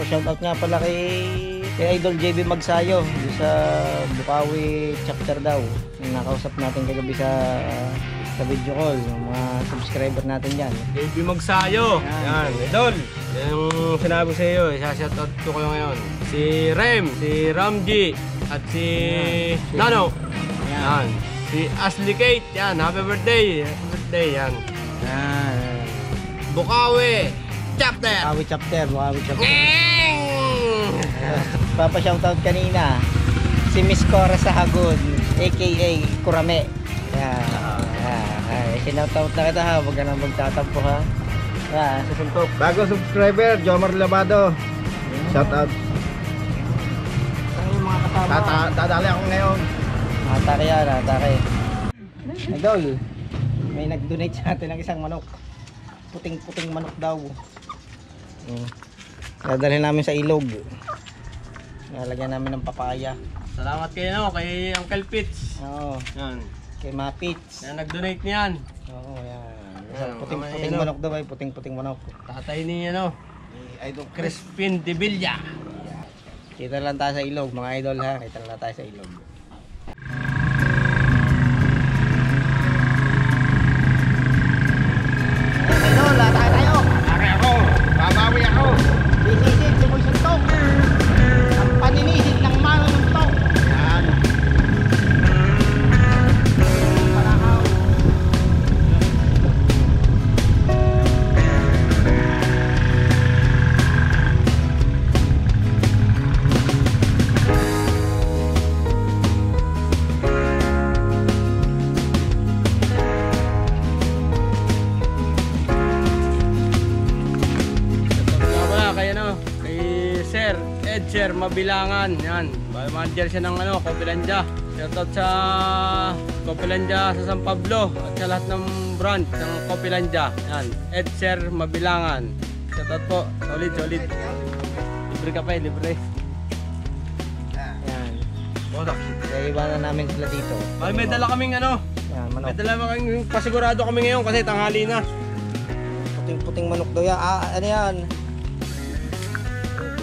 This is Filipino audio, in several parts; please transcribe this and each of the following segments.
tayo. Shoutout nga pala kay, kay Idol JB Magsayo sa Bukawi chapter daw. Nakausap natin kagabi sa sa video call, yung mga subscriber natin yan. JB Magsayo. Yan, idol. Yung sinabi sa iyo, isa-shoutout ko kayo ngayon. Si Rem, si Ramji, at si Nano. Yan. Si Ashley Kate, yan. Happy birthday. Happy birthday, yan. Yan. Bukawi, chapter. Bukawi chapter, Bukawi chapter. Eng! Papa shoutout kanina si Miss Cora Sahagun aka Kurame. Yan. Ay, sinoutout na kita ha, huwag ka na magtatampo ha. Yan, susuntok. Bago subscriber, Jomar Labado. Shout out. Yung mga kasama? Tata tadali ako ngayon. Atake yan, atake. Idol, may nag-donate sa atin ng isang manok. Puting-puting manok daw. Mm. Dadalhin namin sa ilog. Lalagyan namin ng papaya. Salamat kayo no, kay Uncle Pitts. Oo, Yan. kay Mapits. Yan, nag-donate niyan. Oo, yan. Yan, Puting-puting kamay, ano? manok daw ay puting-puting manok. Tatay ni ano, Idol Crispin de Villa. Kita lang tayo sa ilog, mga idol ha. Kita lang tayo sa ilog. Edger Mabilangan. Yan, manager siya ng ano, Copilandia. Shoutout sa Copilandia sa San Pablo at sa lahat ng branch ng Copilandia. Yan, Edger Mabilangan. Shoutout po, solid, solid. Libre ka pa eh, libre. Yan. Kaya iwanan namin sila dito. May, may dala kaming ano, Yan, may manok. dala kaming pasigurado kami ngayon kasi tanghali na. Puting-puting manok daw yan. Ah, ano yan?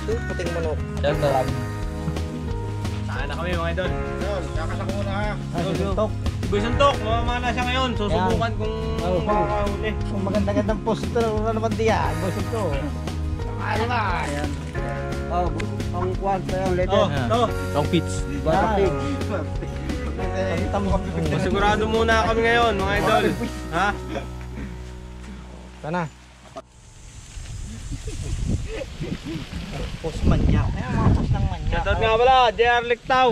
Puting-puting manok. Shoutout. Saan na kami mga idol? Yun, kakas ako muna ha. Ah, suntok. Boy Suntok, mamamana siya ngayon. Susubukan kung Oo. makakahuli. Kung maganda-gandang post ito na naman diya. Boss ito. Ano ba? Ayan. Oh, ang kwarto yung Oh, legend. to. Long pitch. Bata pig. Pakita mo kami. Sigurado muna kami ngayon, mga idol. Ha? Sana. Post manyak. Ayan mga post ng manyak. Shoutout nga pala, JR Lictaw.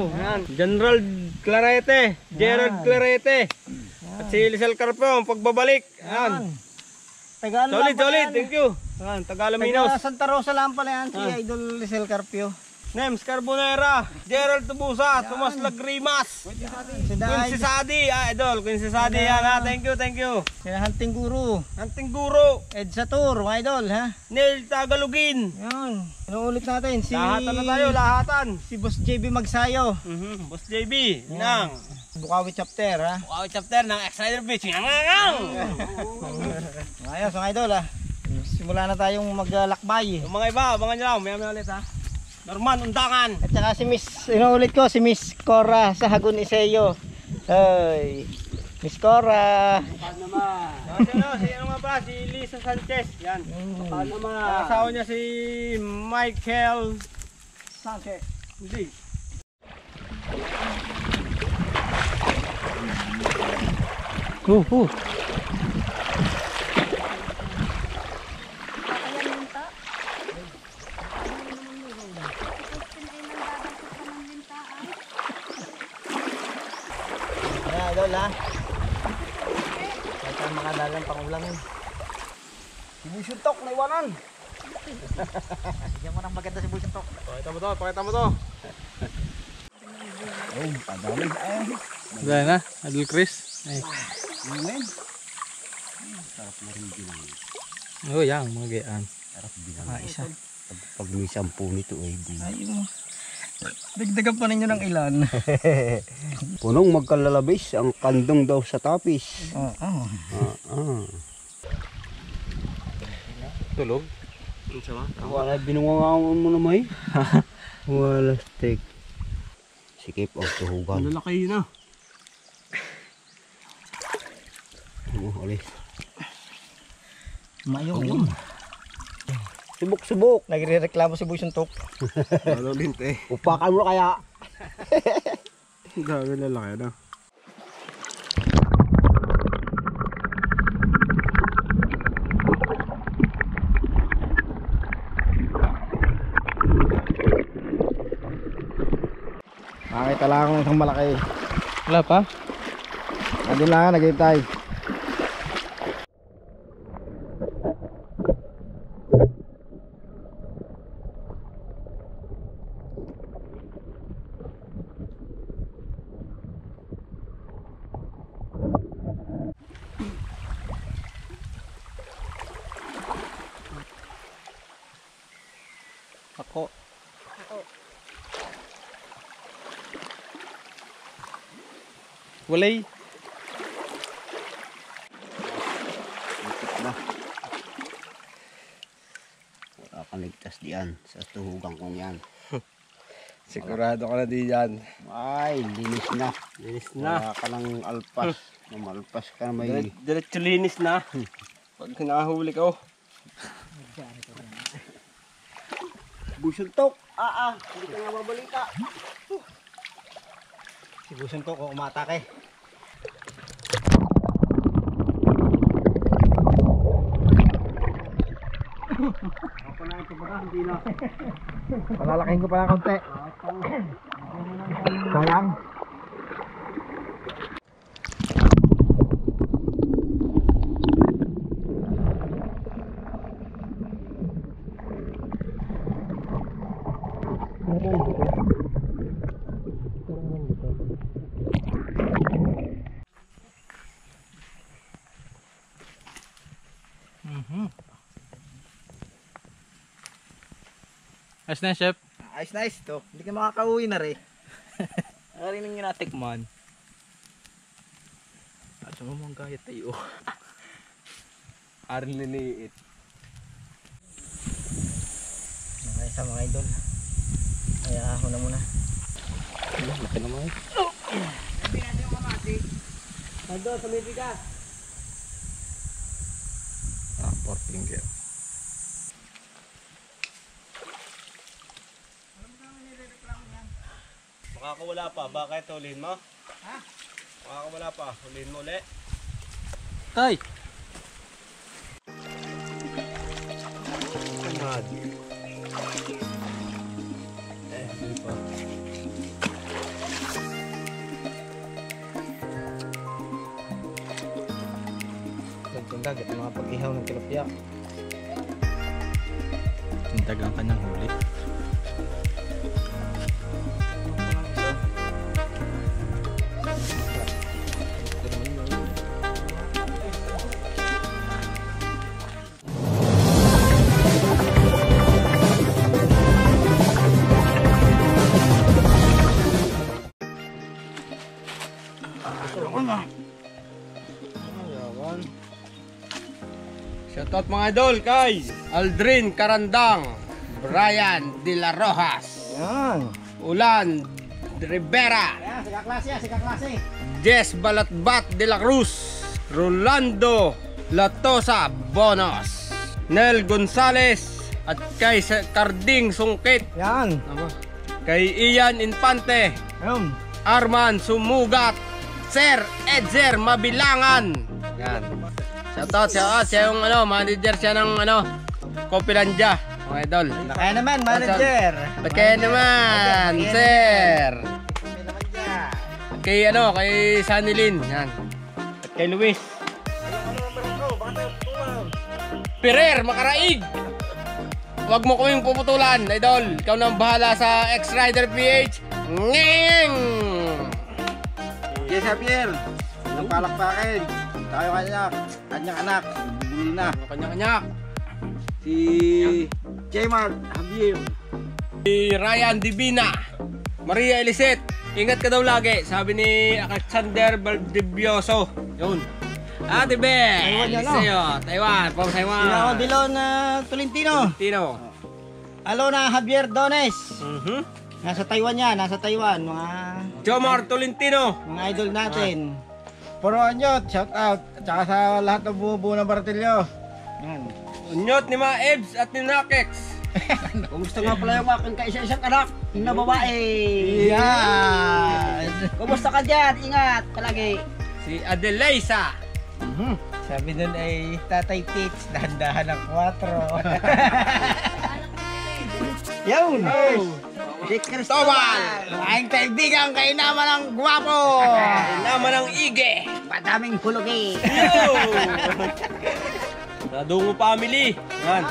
General Clarete. Gerald Yan. Clarete. At si Lizal Carpio, ang pagbabalik. Ayan. Yan. Tagalog Solid, solid. Thank you. Yan, Tagalog Taga Minos. Santa Rosa lang pala yan. Si. Idol Rizal Carpio. Nems Carbonera. Gerald Tubusa. Tomas Lagrimas. Quincy. Sadi. Ah, idol. Quincy Sadi. Yan ha. Thank you, thank you. Si Hunting Guru. Anting Guro. Ed Satur, mga idol, ha? Neil Tagalugin. Yan. Inuulit natin. Si... Lahatan na tayo, lahatan. Si Boss JB Magsayo. Mhm, Boss JB. Nang. Bukawi chapter, ha? Wow, chapter ng X-Rider Beach. Ayos, mga idol, ha? Simula na tayong maglalakbay. Yung mga iba, abangan nyo lang. Maya maya ulit ha. Norman, undangan. At saka si Miss, inuulit ko, si Miss Cora sa Hagun Iseyo. Ay, Miss Cora. Si ano, si ano nga ba? Si Lisa Sanchez. Yan. Mm. Ang asawa niya si Michael Sanchez. Hindi. Uh, uh. Ayan, idol, ha? Kahit ang makadalang pangulang yun. Si Naiwanan. Bigyan mo ng maganda si Busuntok. Pakita mo to, pakita mo to. Oh, padali. Ay, Dahil na, Adol Chris. Ay. ngayon. Oh, yan, mga gayaan. Sarap bilang. Ah, isa. Pag, pag may sampu nito ay di. Ayun. Dagdagan pa ninyo ng ilan. Punong magkalalabis ang kandong daw sa tapis. Oo. Oh, Ah, ah. Tulog? Wala binungangawan mo na may. Wala steak. Sikip ang tuhugan. Lalaki na. Ano, alis. Mayong. Subok-subok. Nagre-reklamo si Boy Suntok. Ano linte? Upakan mo kaya. Dami lalaki na. Nakita lang akong isang malaki. Wala pa? Nandun lang, naghihintay. Ako. Walay. Na. Wala kang ligtas diyan sa tuhugan kong yan. Sigurado ka na di yan. Ay, linis na. Linis Wala ka ng alpas. Mamalpas ka na may... Dire- Diretso linis na. Pag hinahuli ko. Busuntok! Ah, ah! Hindi ka nga mabalita. Si Boy Suntok, oh, umatake. Ako na ito ba? Hindi na. Palalaking ko pa ng konti. Sayang. Ayos na, chef. Ayos nice to. Hindi ka makakauwi na rin. Narinig nga natikman. At mo mong gaya tayo. Arin liliit. Okay, sa mga idol. Kaya ako na muna. Laki naman. Ando, sa may bigas. Ah, four finger. Makakawala pa. Bakit? Huliin mo? Ha? Makakawala pa. Huliin mo ulit. Tay! Itong dagat, mga pag-ihaw ng tilapia. Tindag ang kanyang huli. Mga idol kay Aldrin Karandang, Brian De La Rojas, Yan. Ulan Rivera, Yan, sika klase yan, sika klase. Jess Balatbat de la Cruz, Rolando Latosa Bonos, Nel Gonzales, at kay Sa- Carding Sungkit, Yan. Ano? kay Ian Infante, Ayun. Arman Sumugat, Sir Edzer Mabilangan. Yan. Shoutout, shoutout. Siya yung ano, manager siya ng ano, Kopilandia, mga idol. Kaya naman, manager. Ba't kaya naman, sir? Kay ano, kay Sanilin. Yan. At kay Luis. Pirer, makaraig! Huwag mo kaming puputulan, idol. Ikaw nang bahala sa X-Rider PH. Ngeng! Yes, Javier. Ang palakpakin. Tayo kanya, kanyang anak. Bubuli na. Kanya-kanya. Si J-Mart, Javier. Si Ryan Divina. Maria Elisette. Ingat ka daw lagi. Sabi ni Alexander Valdivioso. Yun. Ate Beth! Taiwan yan, no? Sa'yo, Taiwan, from Taiwan. Sina Odilon uh, Tolentino. Tino. Alona Javier Dones. Mhm. Nasa Taiwan yan, nasa Taiwan. Mga Jomar Tolentino. mga idol natin. Puro anyot, shout out. Tsaka sa lahat ng bumubuo ng Bartilyo. Yan. Unyot ni mga Ebs at ni Nakex. Kumusta nga pala yung aking kaisa-isang anak na babae? Yan. Kumusta ka dyan? Ingat palagi. Si Adelaisa. Sabi nun ay Tatay Tits, dahan-dahan ng 4. Yun! Si Cristobal. Ang kaibigan kay naman ng guwapo! Naman ng Ige. Madaming hulugi. Yo! Nadungo family. Yan.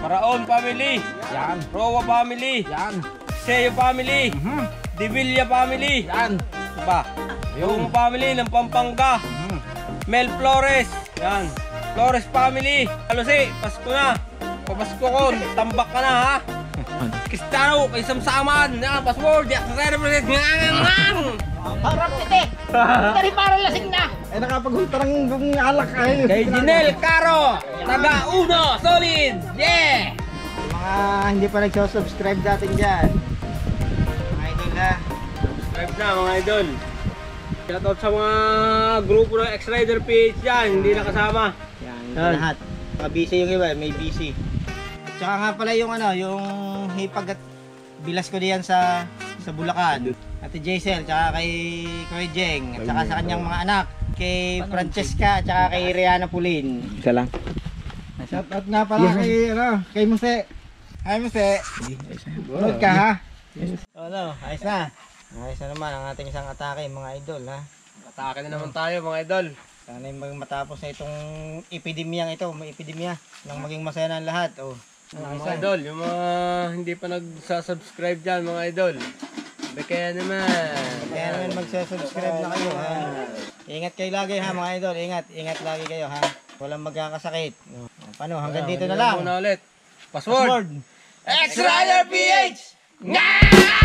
Paraon family. Yan. Rowa family. Yan. Seyo family. Divilla family. Yan. Diba? Yung family ng Pampanga. Mel Flores. Yan. Flores family. Alusi, Pasko na. Papasko ko, tambak ka na ha. Kristano, kay Samsaman. Yan, password. Yan, sa represent. Ngang! Harap titi. Dari para lasing na. Ay nakapaghuntang ng alak ay. Kay Jinel Caro. Taga Uno, solid. Yeah! Mga hindi pa nagsusubscribe natin dyan. Mga idol ha. Subscribe na mga idol. Shoutout sa mga grupo ng X-Rider PH dyan, hindi nakasama. Yan, Yan. lahat. Mga busy yung iba, may busy. At saka nga pala yung ano, yung hipag at bilas ko diyan sa sa Bulacan. Ate Jaisel, tsaka kay Kuya Jeng, at saka sa kanyang mga anak, kay Francesca, at saka kay Rihanna Pulin. Isa lang. Shout out nga pala kay, ano, kay Muse. Hi Muse. Good ka ha? Ano, ayos na. Ayos na naman ang ating isang atake, mga idol ha. Atake na naman tayo mga idol. Sana yung matapos na itong epidemyang ito, may epidemya, nang maging masaya na ang lahat. Oh. Mga idol, yung mga hindi pa nagsasubscribe dyan mga idol. Kaya naman. Kaya naman magsasubscribe na kayo ha. Ingat kayo lagi ha mga idol, ingat, ingat lagi kayo ha. Walang magkakasakit. No. Paano, hanggang dito na lang. Muna ulit. Password. Password. X-Rider PH! X-Rider